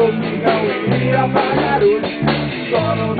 conmigo iría a pagar un solo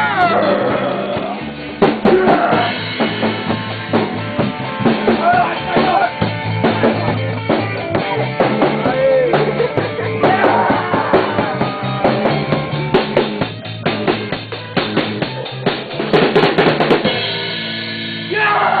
Yeah!